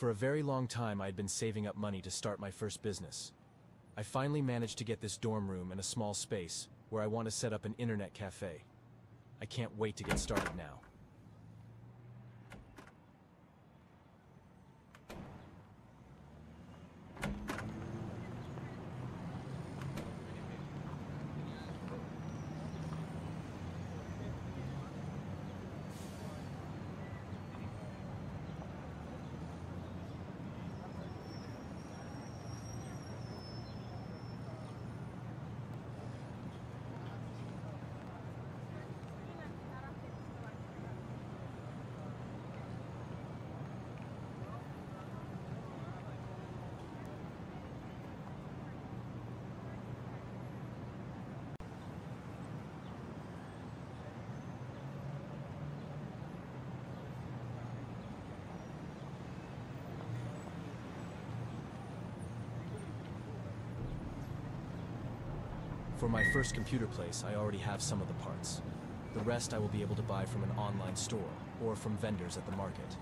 For a very long time I had been saving up money to start my first business. I finally managed to get this dorm room and a small space where I want to set up an internet cafe. I can't wait to get started now. For my first computer place, I already have some of the parts. The rest I will be able to buy from an online store or from vendors at the market.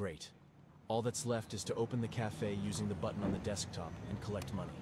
Great. All that's left is to open the cafe using the button on the desktop and collect money.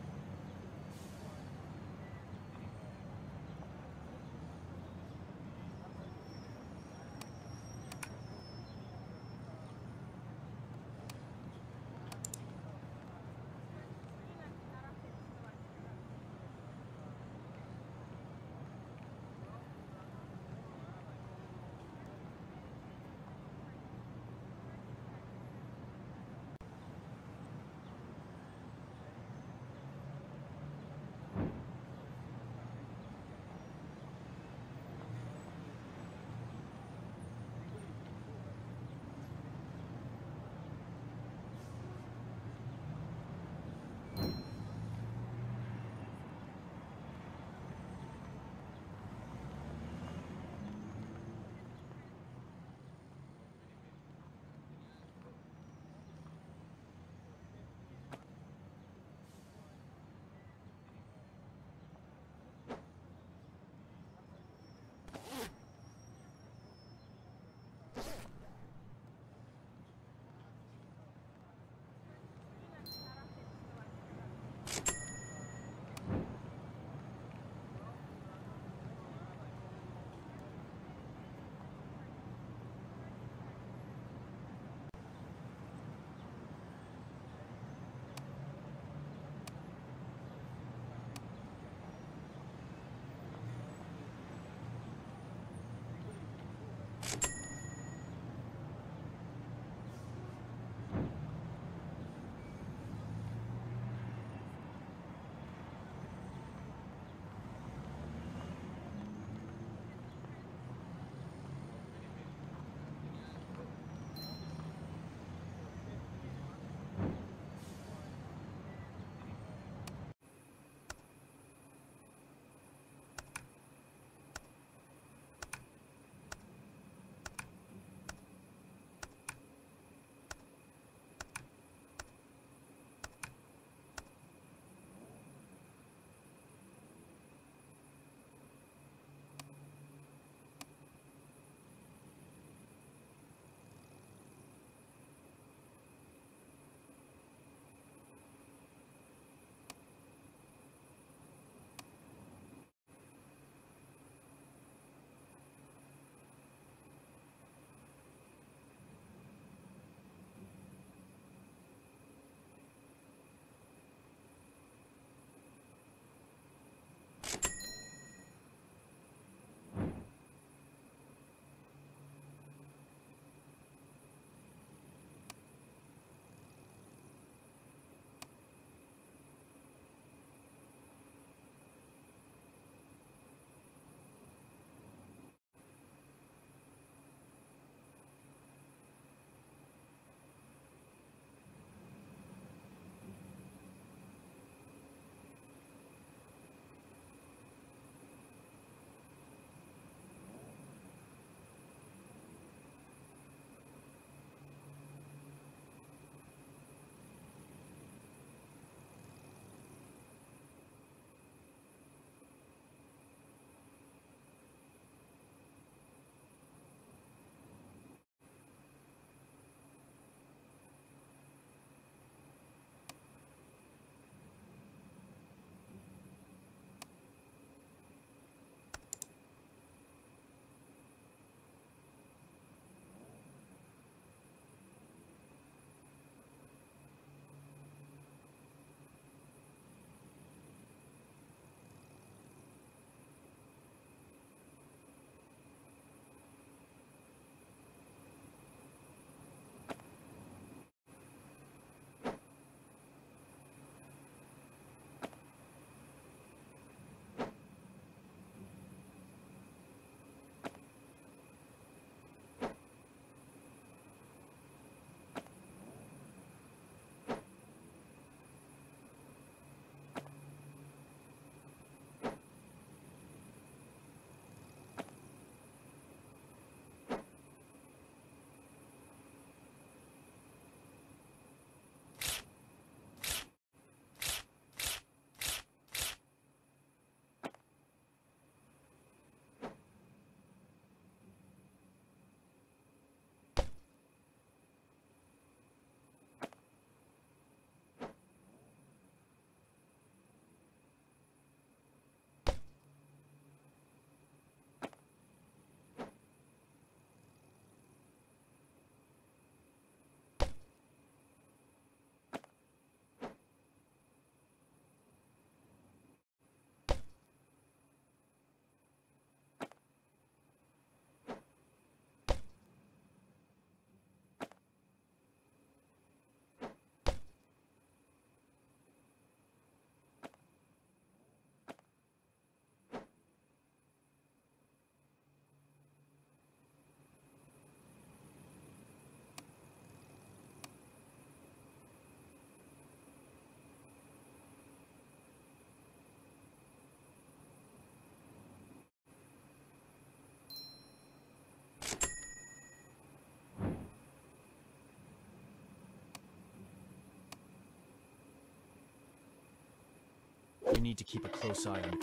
You need to keep a close eye on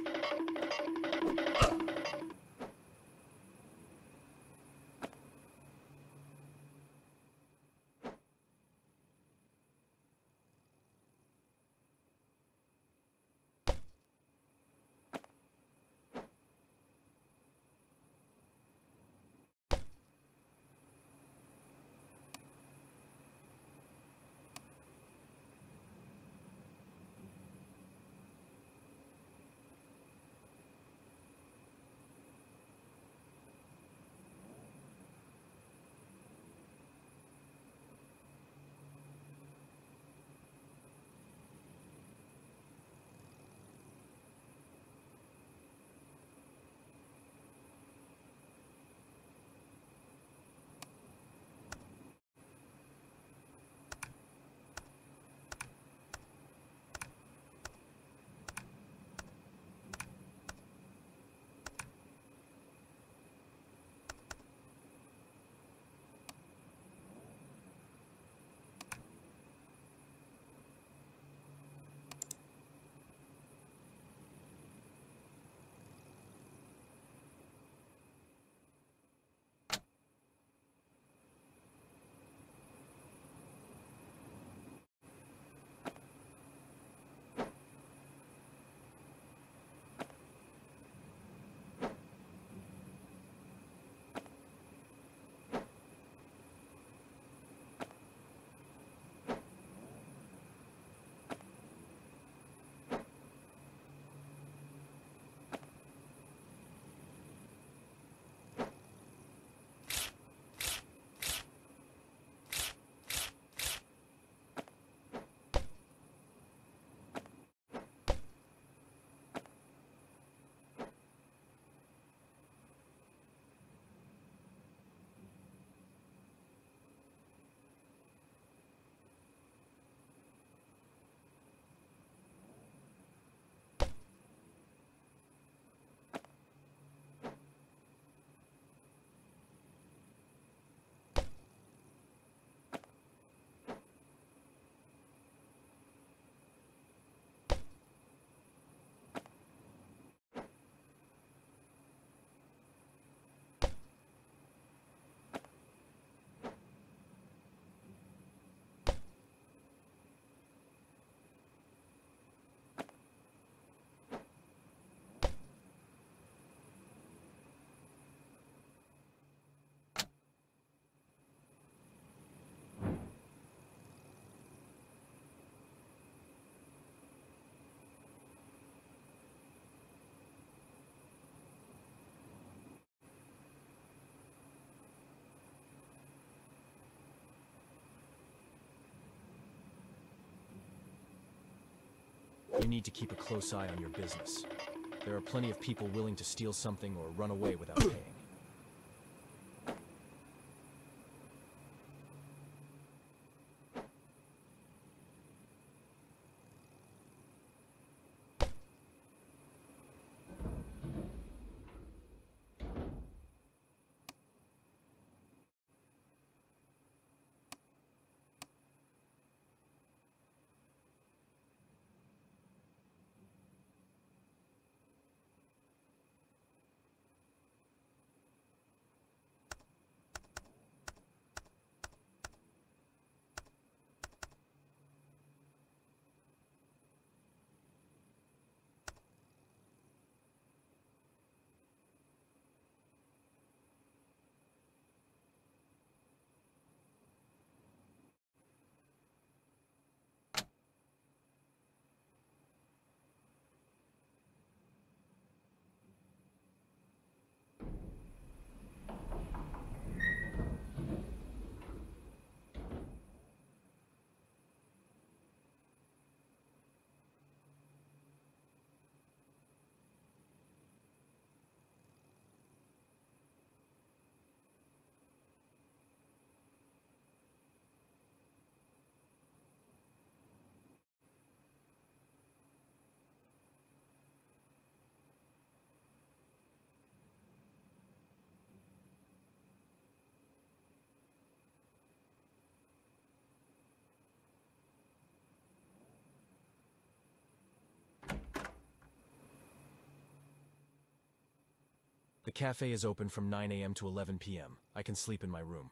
You need to keep a close eye on your business. There are plenty of people willing to steal something or run away without paying. Cafe is open from 9 a.m. to 11 p.m. I can sleep in my room.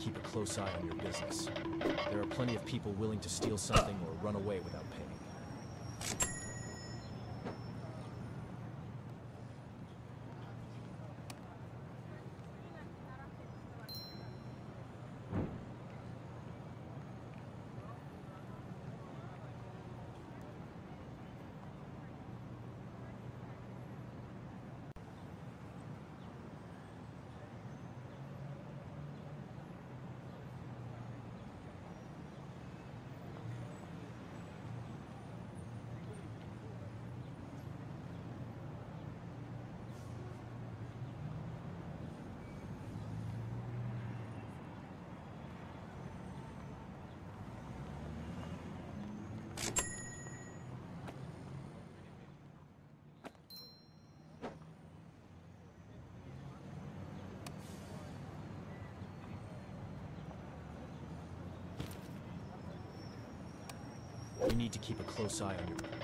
Keep a close eye on your business. There are plenty of people willing to steal something or run away without paying. You need to keep a close eye on your...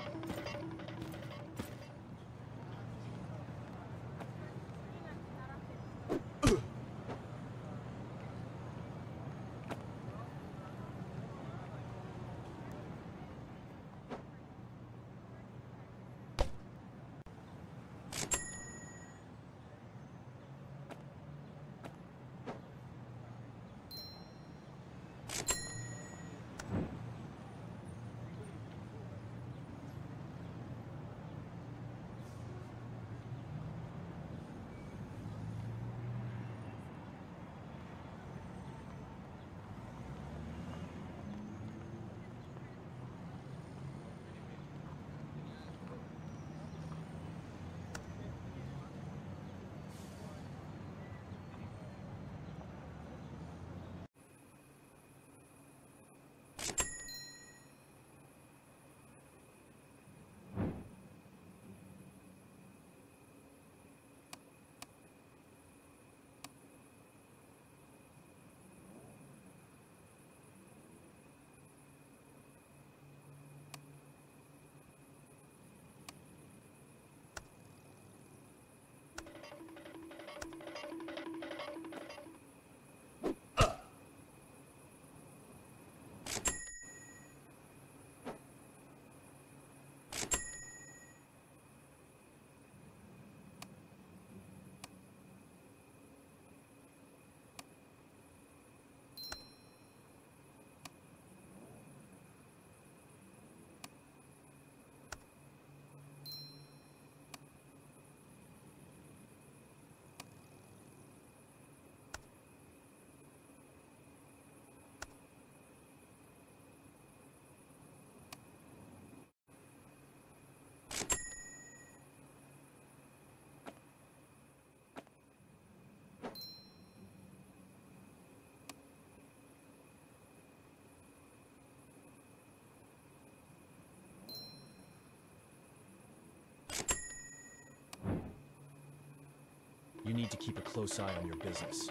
need to keep a close eye on your business.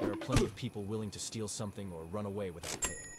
There are plenty of people willing to steal something or run away without paying.